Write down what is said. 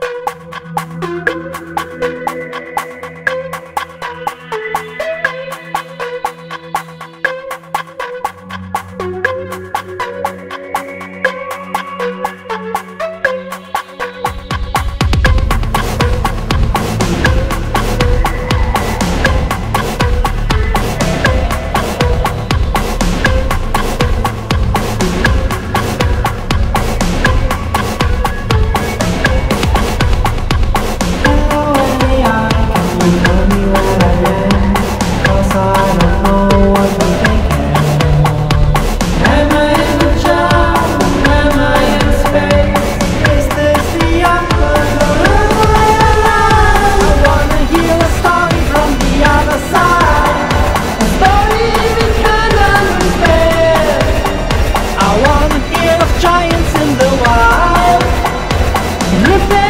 Giants and